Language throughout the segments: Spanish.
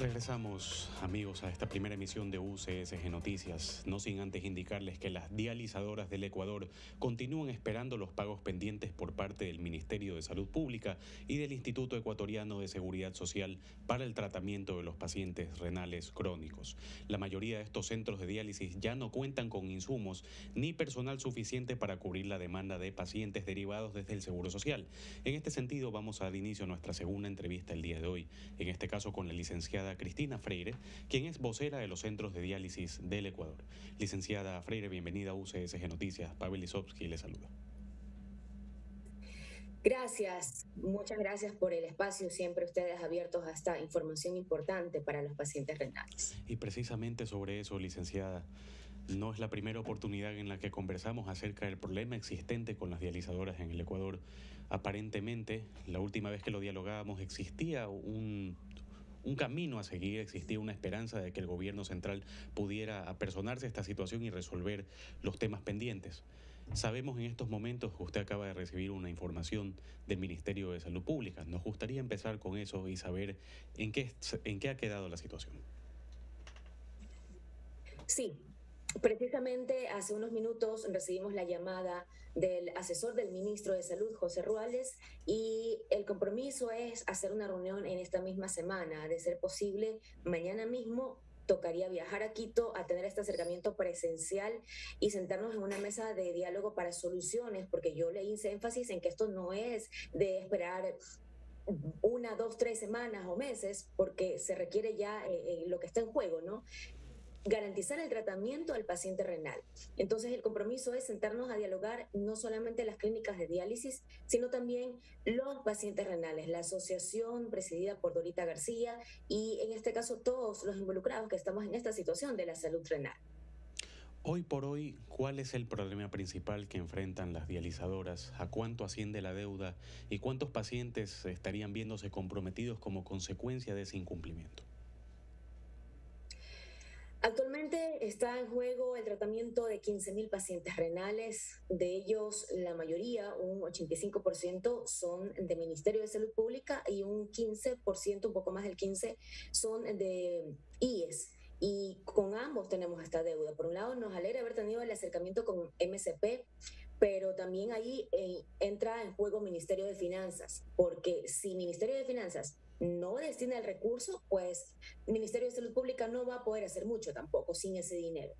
Regresamos, amigos, a esta primera emisión de UCSG Noticias, no sin antes indicarles que las dializadoras del Ecuador continúan esperando los pagos pendientes por parte del Ministerio de Salud Pública y del Instituto Ecuatoriano de Seguridad Social para el tratamiento de los pacientes renales crónicos. La mayoría de estos centros de diálisis ya no cuentan con insumos ni personal suficiente para cubrir la demanda de pacientes derivados desde el Seguro Social. En este sentido, vamos a dar inicio a nuestra segunda entrevista el día de hoy, en este caso con la licenciada Cristina Freire, quien es vocera de los centros de diálisis del Ecuador. Licenciada Freire, bienvenida a UCSG Noticias. Pavel Lisovsky le saluda. Gracias, muchas gracias por el espacio, siempre ustedes abiertos a esta información importante para los pacientes renales. Y precisamente sobre eso, licenciada, no es la primera oportunidad en la que conversamos acerca del problema existente con las dializadoras en el Ecuador. Aparentemente, la última vez que lo dialogábamos existía un, un camino a seguir, existía una esperanza de que el gobierno central pudiera apersonarse a esta situación y resolver los temas pendientes. Sabemos en estos momentos que usted acaba de recibir una información del Ministerio de Salud Pública. Nos gustaría empezar con eso y saber en qué, en qué ha quedado la situación. Sí, Precisamente hace unos minutos recibimos la llamada del asesor del ministro de Salud, José Ruales, y el compromiso es hacer una reunión en esta misma semana. De ser posible, mañana mismo tocaría viajar a Quito a tener este acercamiento presencial y sentarnos en una mesa de diálogo para soluciones, porque yo le hice énfasis en que esto no es de esperar una, dos, tres semanas o meses, porque se requiere ya eh, eh, lo que está en juego, ¿no? Garantizar el tratamiento al paciente renal. Entonces el compromiso es sentarnos a dialogar no solamente las clínicas de diálisis, sino también los pacientes renales, la asociación presidida por Dorita García y en este caso todos los involucrados que estamos en esta situación de la salud renal. Hoy por hoy, ¿cuál es el problema principal que enfrentan las dializadoras? ¿A cuánto asciende la deuda? ¿Y cuántos pacientes estarían viéndose comprometidos como consecuencia de ese incumplimiento? Actualmente está en juego el tratamiento de 15.000 pacientes renales. De ellos, la mayoría, un 85%, son de Ministerio de Salud Pública y un 15%, un poco más del 15%, son de IES. Y con ambos tenemos esta deuda. Por un lado, nos alegra haber tenido el acercamiento con MSP, pero también ahí eh, entra en juego Ministerio de Finanzas, porque si Ministerio de Finanzas no destina el recurso, pues Ministerio de Salud Pública no va a poder hacer mucho tampoco sin ese dinero.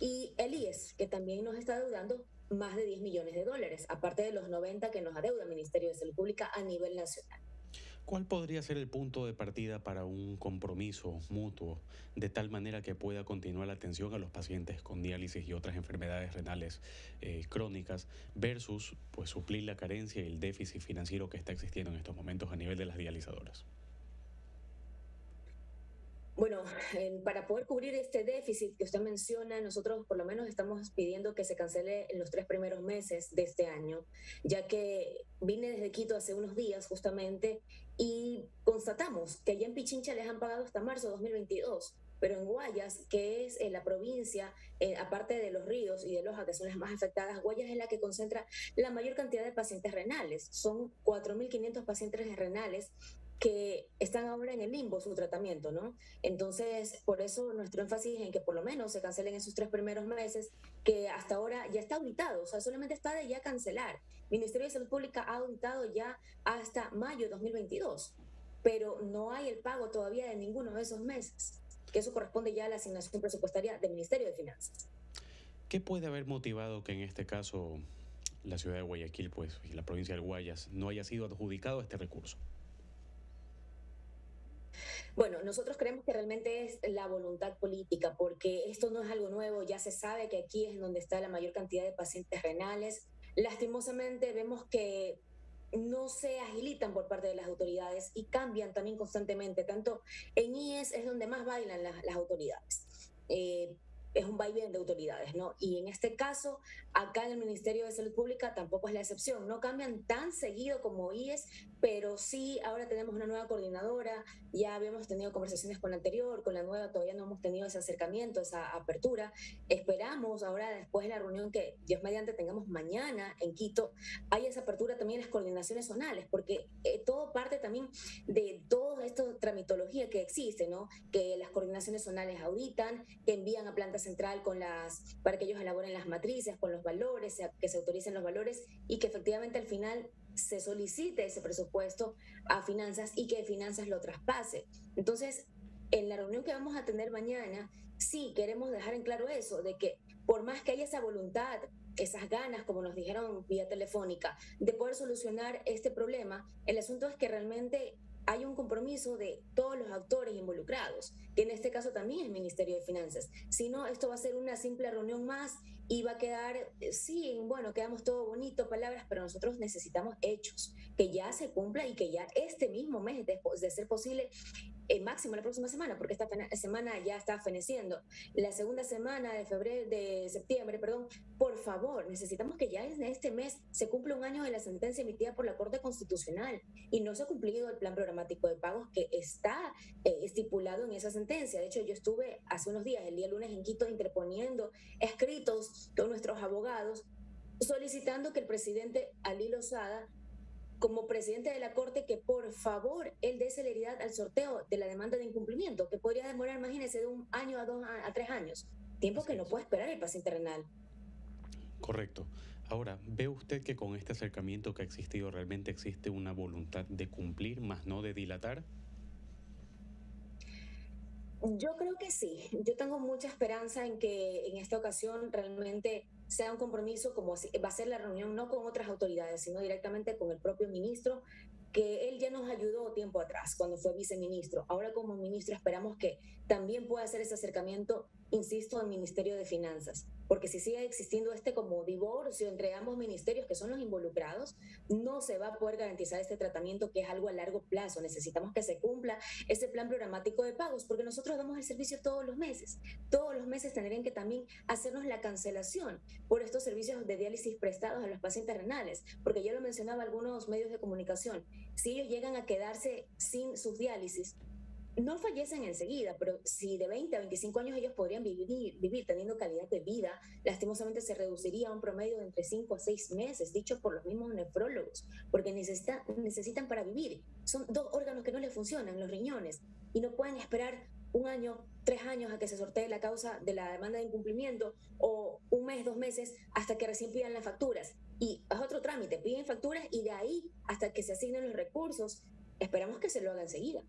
Y el IES, que también nos está deudando más de 10 millones de dólares, aparte de los 90 que nos adeuda el Ministerio de Salud Pública a nivel nacional. ¿Cuál podría ser el punto de partida para un compromiso mutuo de tal manera que pueda continuar la atención a los pacientes con diálisis y otras enfermedades renales eh, crónicas versus pues, suplir la carencia y el déficit financiero que está existiendo en estos momentos a nivel de las dializadoras? Bueno, para poder cubrir este déficit que usted menciona, nosotros por lo menos estamos pidiendo que se cancele en los tres primeros meses de este año, ya que vine desde Quito hace unos días justamente y constatamos que allá en Pichincha les han pagado hasta marzo de 2022 pero en Guayas, que es en la provincia, eh, aparte de los ríos y de Loja, que son las más afectadas, Guayas es la que concentra la mayor cantidad de pacientes renales. Son 4.500 pacientes renales que están ahora en el limbo su tratamiento, ¿no? Entonces, por eso nuestro énfasis en que por lo menos se cancelen esos tres primeros meses, que hasta ahora ya está auditado, o sea, solamente está de ya cancelar. Ministerio de Salud Pública ha auditado ya hasta mayo de 2022, pero no hay el pago todavía de ninguno de esos meses, que eso corresponde ya a la asignación presupuestaria del Ministerio de Finanzas. ¿Qué puede haber motivado que en este caso la ciudad de Guayaquil, pues, y la provincia del Guayas, no haya sido adjudicado este recurso? Bueno, nosotros creemos que realmente es la voluntad política, porque esto no es algo nuevo, ya se sabe que aquí es donde está la mayor cantidad de pacientes renales. Lastimosamente vemos que no se agilitan por parte de las autoridades y cambian también constantemente. Tanto en IES es donde más bailan las, autoridades. Eh, es un vaivén de autoridades, ¿no? Y en este caso, acá en el Ministerio de Salud Pública tampoco es la excepción. No cambian tan seguido como IES, pero sí ahora tenemos una nueva coordinadora, ya habíamos tenido conversaciones con la anterior, con la nueva todavía no hemos tenido ese acercamiento, esa apertura. Esperamos ahora, después de la reunión que Dios mediante tengamos mañana en Quito, hay esa apertura también en las coordinaciones zonales, porque eh, todo parte también de esta tramitología que existe, ¿no? Que las coordinaciones zonales auditan, que envían a planta central con las, para que ellos elaboren las matrices con los valores, que se autoricen los valores y que efectivamente al final se solicite ese presupuesto a finanzas y que finanzas lo traspase. Entonces, en la reunión que vamos a tener mañana, sí queremos dejar en claro eso, de que por más que haya esa voluntad, esas ganas, como nos dijeron vía telefónica, de poder solucionar este problema, el asunto es que realmente hay un compromiso de todos los actores involucrados, que en este caso también es el Ministerio de Finanzas. Si no, esto va a ser una simple reunión más y va a quedar, eh, sí, bueno, quedamos todo bonito, palabras, pero nosotros necesitamos hechos, que ya se cumpla y que ya este mismo mes, después de ser posible, el máximo la próxima semana, porque esta semana ya está feneciendo. La segunda semana de febrero, de septiembre, perdón, por favor, necesitamos que ya en este mes se cumpla un año de la sentencia emitida por la Corte Constitucional y no se ha cumplido el plan programático de pagos que está eh, estipulado en esa sentencia. De hecho, yo estuve hace unos días, el día lunes en Quito, interponiendo escritos con nuestros abogados solicitando que el presidente Ali Lozada como presidente de la Corte que por favor él dé celeridad al sorteo de la demanda de incumplimiento, que podría demorar, imagínese, de un año a dos a, tres años, tiempo que no puede esperar el paciente renal. Correcto. Ahora, ¿ve usted que con este acercamiento que ha existido realmente existe una voluntad de cumplir, más no de dilatar? Yo creo que sí. Yo tengo mucha esperanza en que en esta ocasión realmente sea un compromiso como va a ser la reunión no con otras autoridades, sino directamente con el propio ministro, que él ya nos ayudó tiempo atrás cuando fue viceministro. Ahora como ministro esperamos que también pueda hacer ese acercamiento, insisto, al Ministerio de Finanzas porque si sigue existiendo este como divorcio entre ambos ministerios que son los involucrados, no se va a poder garantizar este tratamiento que es algo a largo plazo. Necesitamos que se cumpla ese plan programático de pagos, porque nosotros damos el servicio todos los meses. Todos los meses tendrían que también hacernos la cancelación por estos servicios de diálisis prestados a los pacientes renales, porque ya lo mencionaba algunos medios de comunicación. Si ellos llegan a quedarse sin sus diálisis, no fallecen enseguida, pero si de 20 a 25 años ellos podrían vivir, vivir teniendo calidad de vida, lastimosamente se reduciría a un promedio de entre 5 a 6 meses, dicho por los mismos nefrólogos, porque necesitan, necesitan para vivir. Son dos órganos que no les funcionan, los riñones, y no pueden esperar un año, tres años a que se sortee la causa de la demanda de incumplimiento o un mes, dos meses hasta que recién pidan las facturas. Y es otro trámite, piden facturas y de ahí hasta que se asignen los recursos, esperamos que se lo hagan enseguida.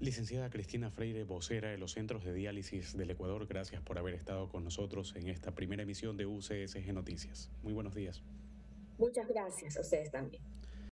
Licenciada Cristina Freire, vocera de los Centros de Diálisis del Ecuador, gracias por haber estado con nosotros en esta primera emisión de UCSG Noticias. Muy buenos días. Muchas gracias a ustedes también.